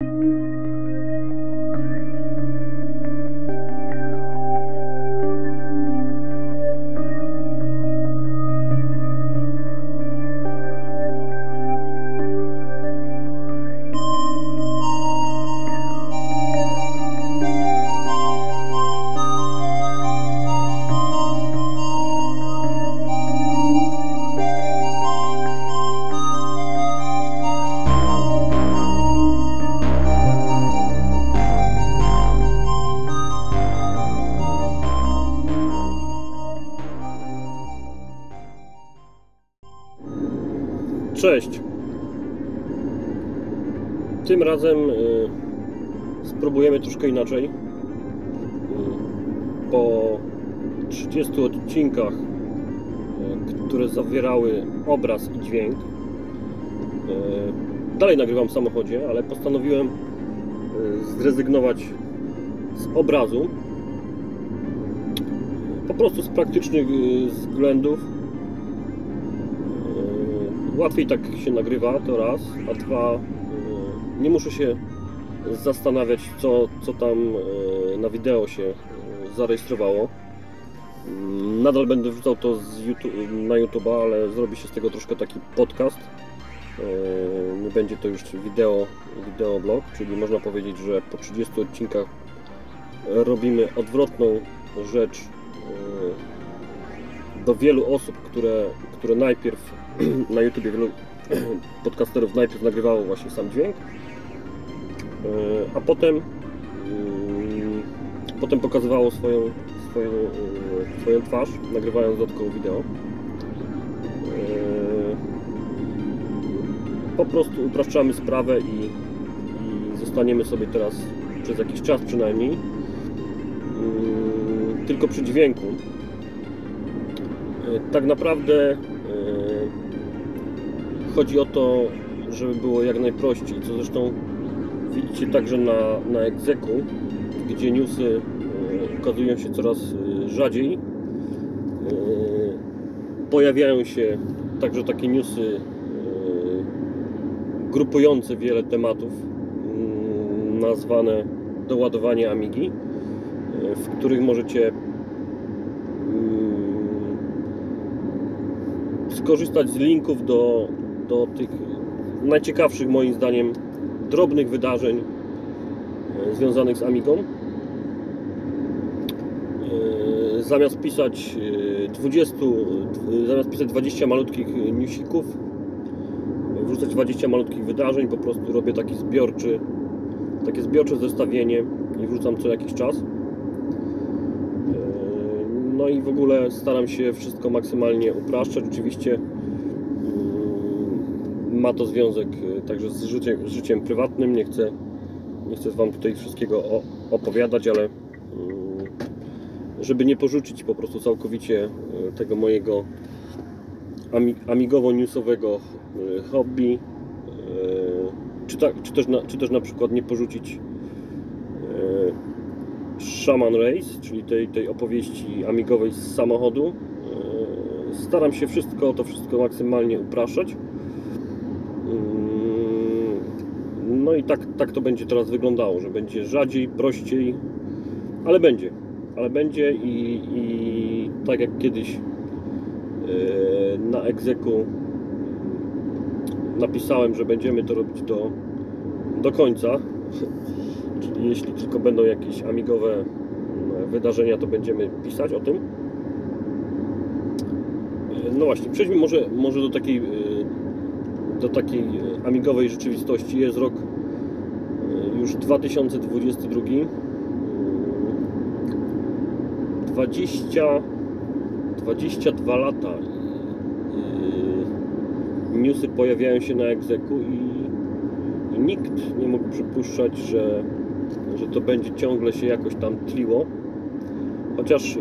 Cześć. Tym razem y, spróbujemy troszkę inaczej. Y, po 30 odcinkach, y, które zawierały obraz i dźwięk, dalej nagrywam w samochodzie, ale postanowiłem zrezygnować z obrazu. Po prostu z praktycznych względów Łatwiej tak się nagrywa, to raz, a dwa, nie muszę się zastanawiać, co, co tam yy, na wideo się yy, zarejestrowało. Yy, Nadal będę wrzucał to YouTube, na YouTube'a, ale zrobi się z tego troszkę taki podcast. Yy, Nie będzie to już wideo, wideoblog, czyli można powiedzieć, że po 30 odcinkach robimy odwrotną rzecz do wielu osób, które, które najpierw na YouTubie wielu podcasterów najpierw nagrywało właśnie sam dźwięk, a potem yy, potem pokazywało swoją, swoją, yy, swoją twarz, nagrywając dodatkowo wideo. Yy, Po prostu upraszczamy sprawę i, i zostaniemy sobie teraz przez jakiś czas przynajmniej yy, tylko przy dźwięku. Tak naprawdę chodzi o to, żeby było jak najprościej, co zresztą widzicie także na, na egzeku, gdzie newsy e, ukazują się coraz e, rzadziej. E, Pojawiają się także takie newsy e, grupujące wiele tematów, mm, nazwane doładowanie Amigi, e, w których możecie mm, skorzystać z linków do, do tych najciekawszych moim zdaniem drobnych wydarzeń e, związanych z Amigą. E, Zamiast pisać e, 20, d- zamiast pisać 20 malutkich newsików, e, wrzucać 20 malutkich wydarzeń, po prostu robię taki zbiorczy, takie zbiorcze zestawienie i wrzucam co jakiś czas. E, No i w ogóle staram się wszystko maksymalnie upraszczać. Oczywiście ma to związek e, także z życiem, z życiem prywatnym. Nie chcę, nie chcę Wam tutaj wszystkiego opowiadać, ale mm, żeby nie porzucić po prostu całkowicie e, tego mojego ami, amigowo-newsowego e, hobby, czy, tak, czy, też na, czy też na przykład nie porzucić Shaman Race, czyli tej, tej opowieści amigowej z samochodu. Staram się wszystko, to wszystko maksymalnie upraszczać. No i tak, tak to będzie teraz wyglądało, że będzie rzadziej, prościej, ale będzie. Ale będzie i, i tak jak kiedyś e, na egzeku napisałem, że będziemy to robić do, do końca. Czyli jeśli tylko będą jakieś amigowe mm, wydarzenia, to będziemy pisać o tym. E, No właśnie, przejdźmy może, może do takiej e, do takiej amigowej rzeczywistości. Jest rok już 2022. Mm, 20 22 lata e, newsy pojawiają się na egzeku i, i nikt nie mógł przypuszczać, że, że to będzie ciągle się jakoś tam tliło. Chociaż e,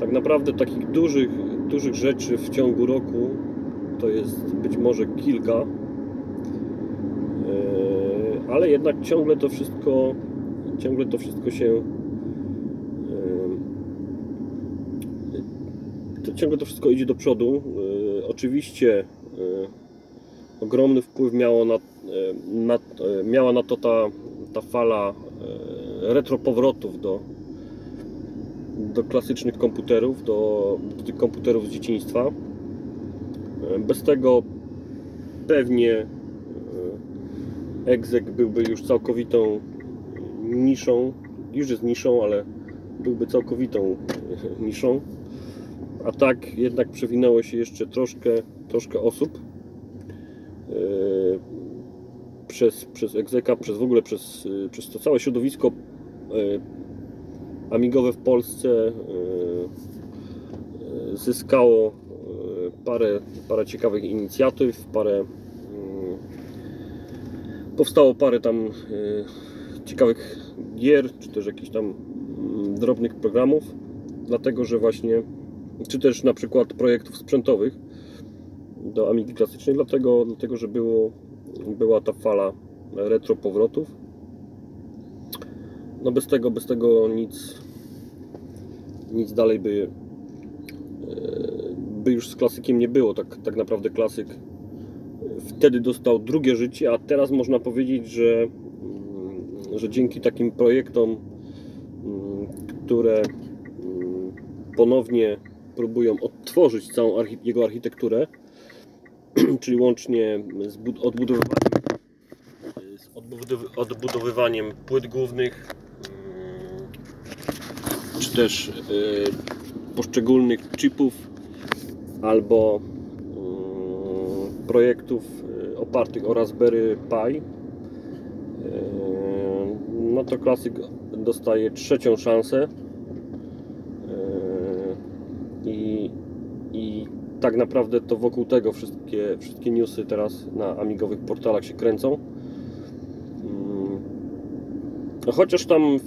tak naprawdę takich dużych, dużych rzeczy w ciągu roku to jest być może kilka, ale jednak ciągle to wszystko, ciągle to wszystko się, to ciągle to wszystko idzie do przodu. E, Oczywiście e, ogromny wpływ miało na, na, e, miała na to ta, ta fala e, retro powrotów do, do klasycznych komputerów, do, do tych komputerów z dzieciństwa. Bez tego pewnie egzek byłby już całkowitą niszą, już jest niszą, ale byłby całkowitą e, niszą. A tak jednak przewinęło się jeszcze troszkę, troszkę osób e, przez, przez egzeka, przez w ogóle przez, e, przez to całe środowisko amigowe w Polsce zyskało parę, parę ciekawych inicjatyw, parę powstało parę tam e, ciekawych gier, czy też jakichś tam mm, drobnych programów, dlatego że właśnie, czy też na przykład projektów sprzętowych do Amigi klasycznej, dlatego, dlatego że było, była ta fala retro powrotów. No bez tego, bez tego nic, nic dalej by, e, by już z klasykiem nie było. Tak, tak naprawdę klasyk wtedy dostał drugie życie, a teraz można powiedzieć, że, mm, że dzięki takim projektom, mm, które mm, ponownie próbują odtworzyć całą jego architekturę, czyli łącznie z bud- odbudowywaniem, z odbudowy- odbudowywaniem płyt głównych, czy też y, poszczególnych chipów albo projektów y, opartych o Raspberry Pi, y, no to klasyk dostaje trzecią szansę. Y, I, I tak naprawdę to wokół tego wszystkie, wszystkie newsy teraz na amigowych portalach się kręcą. Mm, Chociaż tam w,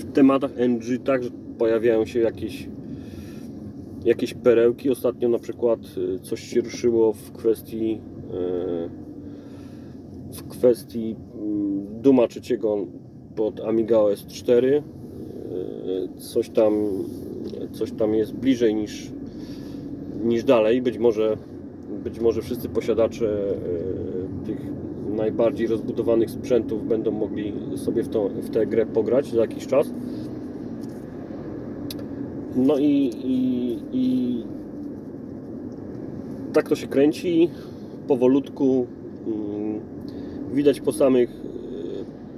w tematach NG także pojawiają się jakieś jakieś perełki. Ostatnio na przykład y, coś się ruszyło w kwestii y, w kwestii mm, Duma trzeciego pod Amiga OS 4. Y, Coś tam coś tam jest bliżej niż niż dalej. Być może być może wszyscy posiadacze tych najbardziej rozbudowanych sprzętów będą mogli sobie w, tą, w tę grę pograć za jakiś czas. No i, i, i tak to się kręci powolutku. mm, Widać po samych,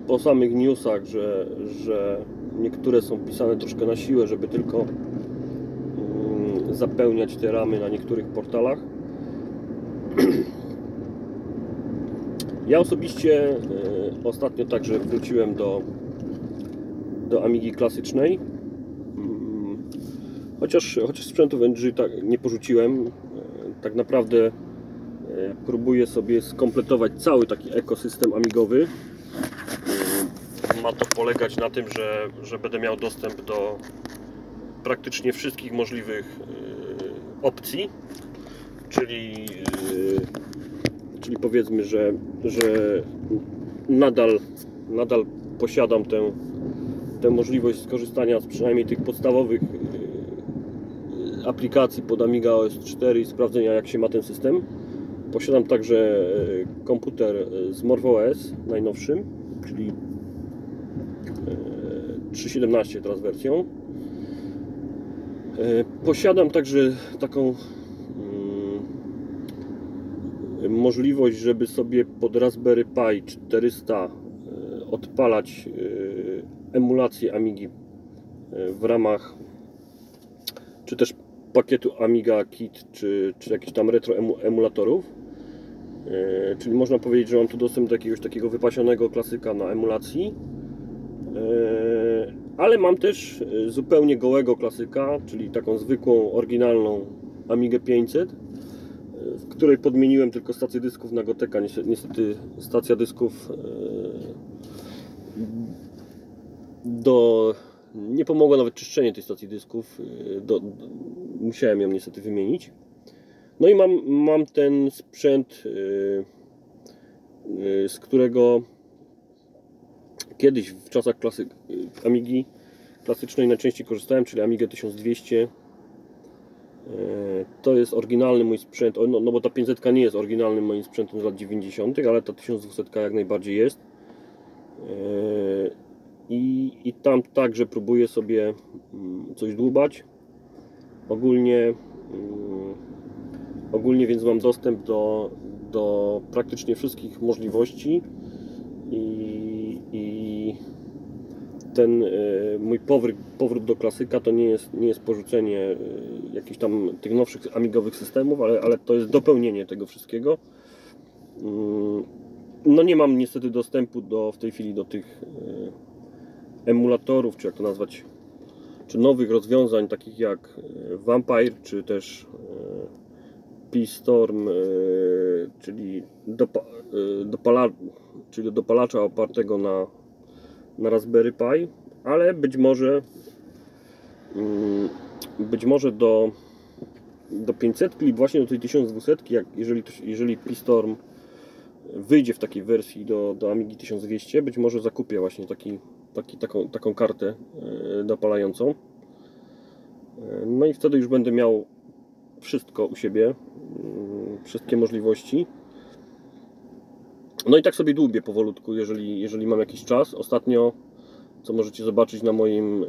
po samych newsach, że, że niektóre są pisane troszkę na siłę, żeby tylko mm, zapełniać te ramy na niektórych portalach. Ja osobiście y, ostatnio także wróciłem do, do Amigi klasycznej. Chociaż, chociaż sprzętów NG tak nie porzuciłem, e, tak naprawdę e, próbuję sobie skompletować cały taki ekosystem amigowy. E, Ma to polegać na tym, że, że będę miał dostęp do praktycznie wszystkich możliwych opcji, czyli, czyli powiedzmy, że, że nadal, nadal posiadam tę, tę możliwość skorzystania z przynajmniej tych podstawowych aplikacji pod Amiga OS 4 i sprawdzenia jak się ma ten system. Posiadam także e, komputer e, z MorphOS najnowszym, czyli e, 3.17 teraz wersją. E, Posiadam także taką mm, możliwość, żeby sobie pod Raspberry Pi 400 e, odpalać e, emulację Amigi e, w ramach czy też pakietu Amiga Kit, czy, czy jakichś tam retro emu, emulatorów. E, czyli można powiedzieć, że mam tu dostęp do jakiegoś takiego wypasionego klasyka na emulacji. E, ale mam też e, zupełnie gołego klasyka, czyli taką zwykłą, oryginalną Amigę 500, e, w której podmieniłem tylko stację dysków na Goteka. Niestety, stacja dysków do nie pomogło nawet czyszczenie tej stacji dysków. do, musiałem ją niestety wymienić. No i mam, mam ten sprzęt, yy, yy, z którego kiedyś w czasach klasy, yy, Amigi klasycznej najczęściej korzystałem, czyli Amigę 1200. To jest oryginalny mój sprzęt, no, no bo ta 500 nie jest oryginalnym moim sprzętem z lat 90., ale ta 1200 jak najbardziej jest. I, I tam także próbuję sobie mm, coś dłubać. Ogólnie, mm, ogólnie więc mam dostęp do, do praktycznie wszystkich możliwości i, i ten e, mój powrót, powrót do klasyka to nie jest, nie jest porzucenie e, jakichś tam tych nowszych amigowych systemów, ale, ale to jest dopełnienie tego wszystkiego. Mm, no nie mam niestety dostępu do, w tej chwili do tych e, emulatorów, czy jak to nazwać, czy nowych rozwiązań takich jak Vampire, czy też P-Storm, czyli dopa, dopala, czyli dopalacza opartego na, na Raspberry Pi, ale być może mm, być może do, do 500 lub właśnie do tej 1200, jak jeżeli, jeżeli P-Storm wyjdzie w takiej wersji do, do Amigi 1200, być może zakupię właśnie taki, taki, taką, taką kartę e, dopalającą. E, no i wtedy już będę miał wszystko u siebie, mm, wszystkie możliwości. No i tak sobie dłubię powolutku, jeżeli, jeżeli mam jakiś czas. Ostatnio, co możecie zobaczyć na moim e,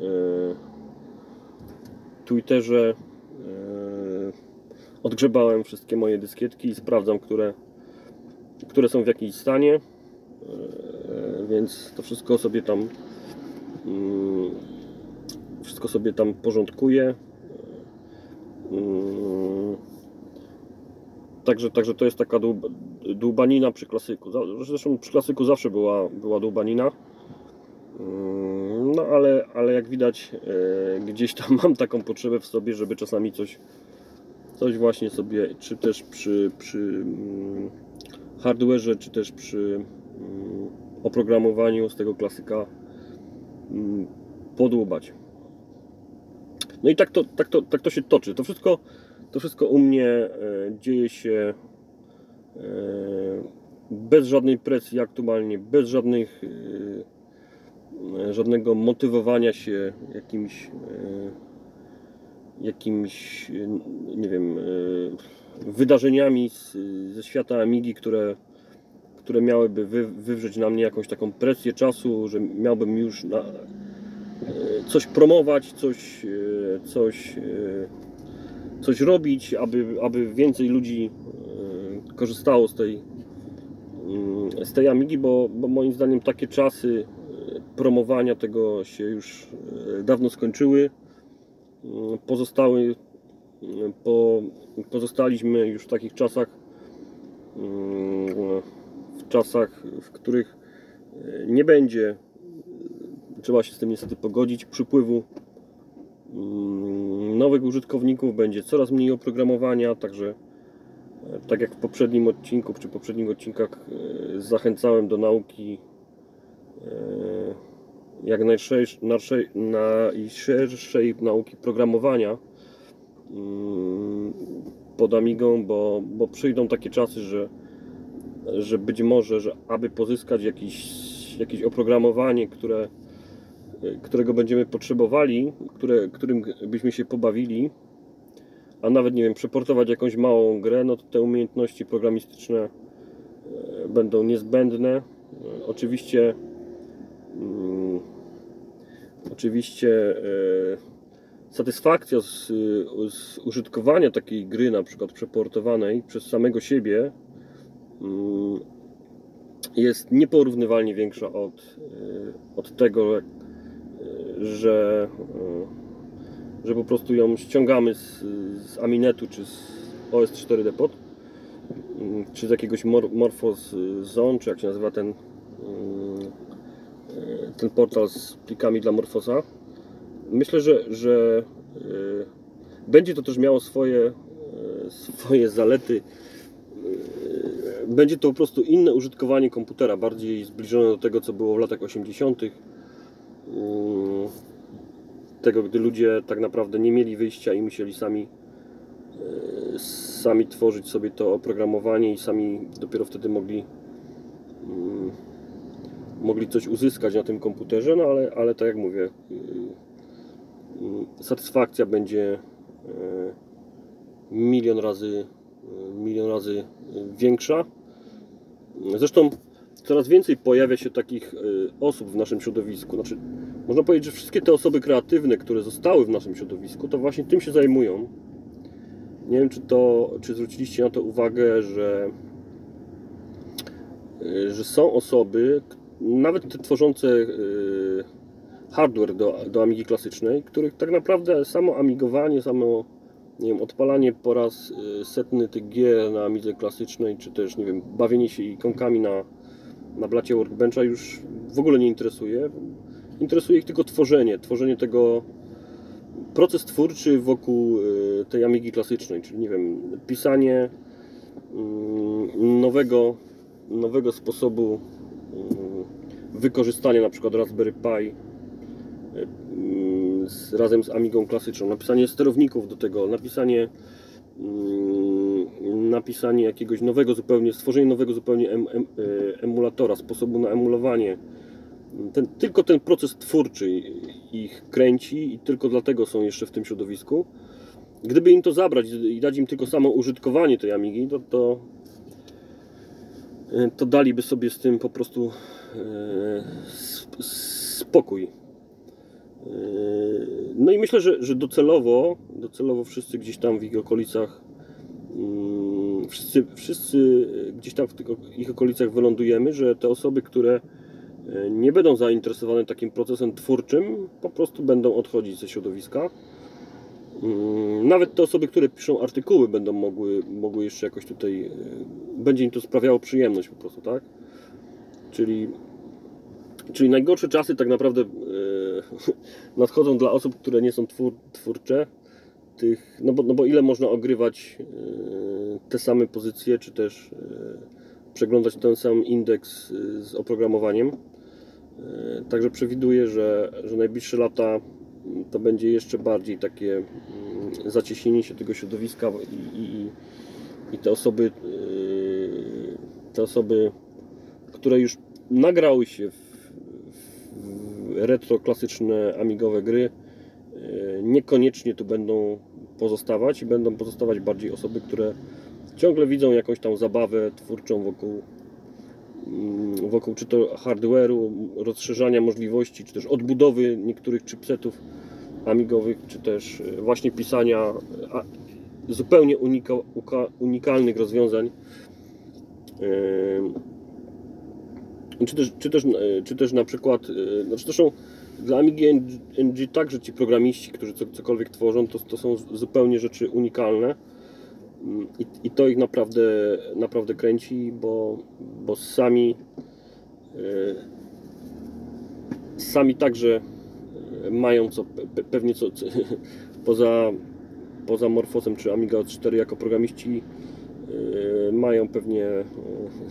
Twitterze, odgrzebałem wszystkie moje dyskietki i sprawdzam, które, które są w jakimś stanie. Więc to wszystko sobie tam wszystko sobie tam porządkuję. Mm, Także, także to jest taka dłubanina przy klasyku. Zresztą przy klasyku zawsze była, była dłubanina. Mm, no ale, ale jak widać e, gdzieś tam mam taką potrzebę w sobie, żeby czasami coś, coś właśnie sobie, czy też przy, przy mm, hardware'ze, czy też przy mm, oprogramowaniu z tego klasyka podłubać. No i tak to, tak, to, tak to się toczy. To wszystko to wszystko u mnie e, dzieje się e, bez żadnej presji aktualnie, bez żadnych, e, żadnego motywowania się jakimś jakimiś, nie wiem, wydarzeniami z, ze świata Amigi, które, które miałyby wy, wywrzeć na mnie jakąś taką presję czasu, że miałbym już na, coś promować, coś, coś coś robić, aby, aby więcej ludzi e, korzystało z tej, mm, z tej Amigi, bo, bo moim zdaniem takie czasy e, promowania tego się już e, dawno skończyły. Mm, pozostały, po, pozostaliśmy już w takich czasach, mm, w czasach, w których nie będzie, trzeba się z tym niestety pogodzić, przypływu Mm, nowych użytkowników, będzie coraz mniej oprogramowania, także e, tak jak w poprzednim odcinku, czy poprzednich odcinkach e, zachęcałem do nauki e, jak najszerszej, najszerszej nauki programowania mm, pod Amigą, bo, bo przyjdą takie czasy, że, że być może, że aby pozyskać jakieś, jakieś oprogramowanie, które którego będziemy potrzebowali, które, którym byśmy się pobawili, a nawet nie wiem, przeportować jakąś małą grę, no to te umiejętności programistyczne e, będą niezbędne. E, oczywiście mm, oczywiście e, satysfakcja z, z, użytkowania takiej gry, na przykład przeportowanej przez samego siebie jest nieporównywalnie większa od, od tego, że, że po prostu ją ściągamy z, z Aminetu czy z OS4 Depot czy z jakiegoś Morphos Zone, czy jak się nazywa ten ten portal z plikami dla Morfosa. Myślę, że, że będzie to też miało swoje, swoje zalety. E, będzie to po prostu inne użytkowanie komputera, bardziej zbliżone do tego, co było w latach 80 tego, gdy ludzie tak naprawdę nie mieli wyjścia i musieli sami e, sami tworzyć sobie to oprogramowanie i sami dopiero wtedy mogli mm, mogli coś uzyskać na tym komputerze, no ale, ale tak jak mówię y, satysfakcja będzie e, milion razy, milion razy większa. Zresztą coraz więcej pojawia się takich osób w naszym środowisku. Znaczy, można powiedzieć, że wszystkie te osoby kreatywne, które zostały w naszym środowisku, to właśnie tym się zajmują. Nie wiem, czy, to, czy zwróciliście na to uwagę, że, że są osoby, nawet te tworzące hardware do, do Amigi klasycznej, których tak naprawdę samo amigowanie, samo nie wiem, odpalanie po raz y, setny tych gier na Amidze klasycznej, czy też, nie wiem, bawienie się ikonkami na, na blacie Workbencha już w ogóle nie interesuje. Interesuje ich tylko tworzenie, tworzenie tego, proces twórczy wokół y, tej Amigi klasycznej, czyli, nie wiem, pisanie mm, nowego, nowego sposobu mm, wykorzystania na przykład Raspberry Pi z, razem z Amigą klasyczną, napisanie sterowników do tego, napisanie mm, napisanie jakiegoś nowego zupełnie, stworzenie nowego zupełnie em, em, e, emulatora, sposobu na emulowanie. Ten, tylko ten proces twórczy ich kręci i tylko dlatego są jeszcze w tym środowisku. Gdyby im to zabrać i dać im tylko samo użytkowanie tej Amigi, to, to, to daliby sobie z tym po prostu e, spokój. Yy, no i myślę, że, że docelowo, docelowo wszyscy gdzieś tam w ich okolicach, mm, wszyscy, wszyscy gdzieś tam w tych, ich okolicach wylądujemy, że te osoby, które e, nie będą zainteresowane takim procesem twórczym, po prostu będą odchodzić ze środowiska. Mm, nawet te osoby, które piszą artykuły, będą mogły, mogły jeszcze jakoś tutaj, e, będzie im to sprawiało przyjemność po prostu, tak? Czyli Czyli najgorsze czasy tak naprawdę yy, nadchodzą dla osób, które nie są twór, twórcze. Tych, no, bo, no bo ile można ogrywać yy, te same pozycje, czy też yy, przeglądać ten sam indeks z oprogramowaniem. Także przewiduję, że, że najbliższe lata to będzie jeszcze bardziej takie mm, zacieśnienie się tego środowiska i, i, i te osoby, te osoby, które już nagrały się w retro klasyczne amigowe gry e, niekoniecznie tu będą pozostawać i będą pozostawać bardziej osoby, które ciągle widzą jakąś tam zabawę twórczą wokół mm, wokół czy to hardware'u, rozszerzania możliwości, czy też odbudowy niektórych chipsetów amigowych, czy też e, właśnie pisania zupełnie unika, unikalnych rozwiązań. E, czy też, czy też, e, czy też na przykład, znaczy to są dla Amigi NG także ci programiści, którzy cokolwiek tworzą, to, to są zupełnie rzeczy unikalne. Mm, i, i to ich naprawdę, naprawdę kręci, bo, bo sami e, sami także mają co, pewnie co, co poza, poza Morfosem czy Amiga 4 jako programiści mają pewnie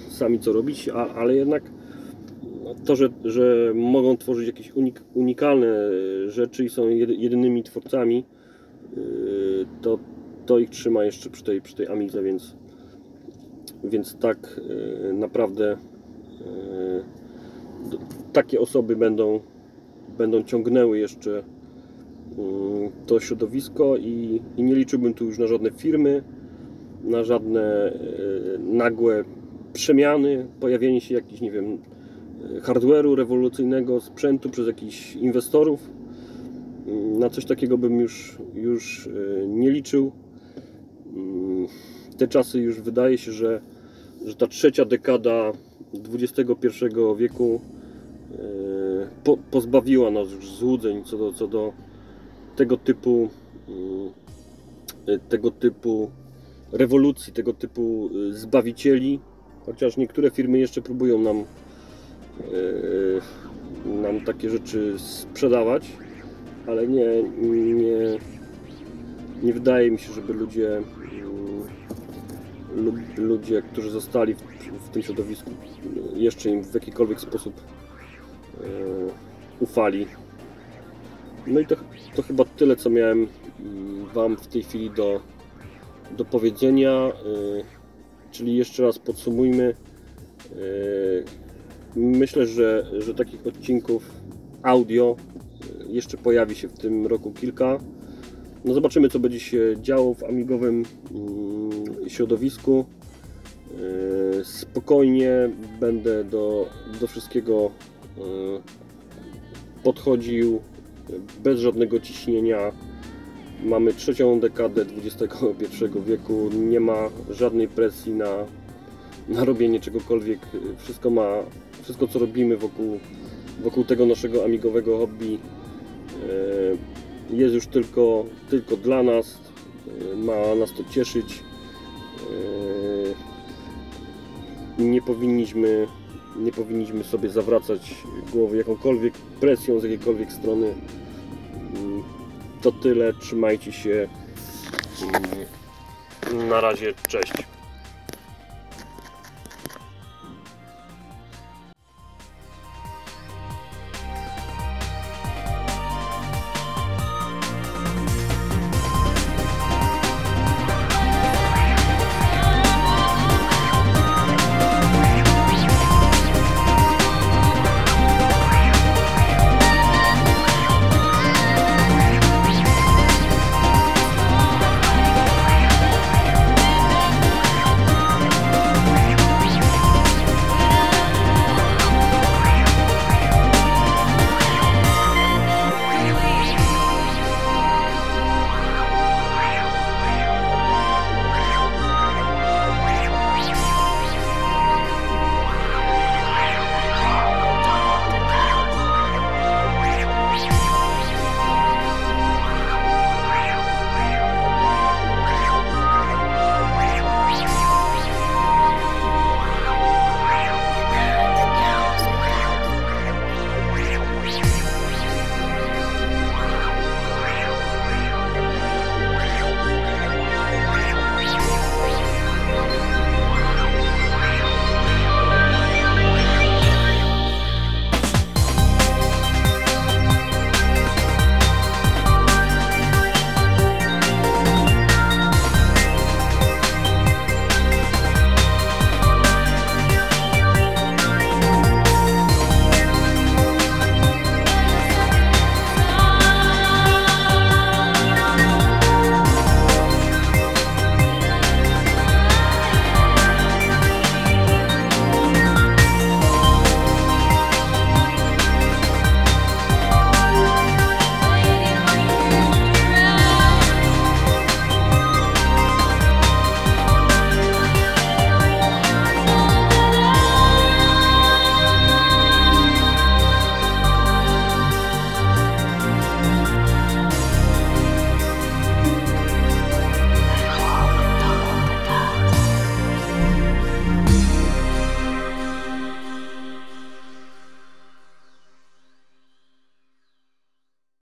sami co robić, a, ale jednak to, że, że mogą tworzyć jakieś unik, unikalne rzeczy i są jedynymi twórcami, yy, to, to ich trzyma jeszcze przy tej, przy tej Amidze, więc, więc tak yy, naprawdę takie osoby będą, będą ciągnęły jeszcze to środowisko i, i nie liczyłbym tu już na żadne firmy, na żadne nagłe przemiany, pojawienie się jakichś, nie wiem, hardware'u rewolucyjnego, sprzętu przez jakichś inwestorów. Na coś takiego bym już, już e, nie liczył. Mm, te czasy już wydaje się, że, że ta trzecia dekada XXI wieku e, po, pozbawiła nas już złudzeń co do, co do tego typu mm, e, tego typu rewolucji, tego typu zbawicieli, chociaż niektóre firmy jeszcze próbują nam nam takie rzeczy sprzedawać, ale nie, nie, nie wydaje mi się, żeby ludzie, yy, ludzie, którzy zostali w, w tym środowisku, jeszcze im w jakikolwiek sposób yy, ufali. No i to, to chyba tyle, co miałem Wam w tej chwili do, do powiedzenia. Czyli jeszcze raz podsumujmy Myślę, że, że takich odcinków audio jeszcze pojawi się w tym roku kilka. No zobaczymy, co będzie się działo w amigowym mm, środowisku. Yy, Spokojnie będę do, do wszystkiego yy, podchodził bez żadnego ciśnienia. Mamy trzecią dekadę XXI wieku, nie ma żadnej presji na, na robienie czegokolwiek. Wszystko ma, wszystko co robimy wokół, wokół tego naszego amigowego hobby yy, jest już tylko, tylko dla nas, yy, ma nas to cieszyć. Nie powinniśmy, nie powinniśmy sobie zawracać głowy jakąkolwiek presją z jakiejkolwiek strony. To tyle, trzymajcie się. Na razie, cześć.